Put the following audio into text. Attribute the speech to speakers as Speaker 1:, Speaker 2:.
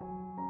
Speaker 1: you.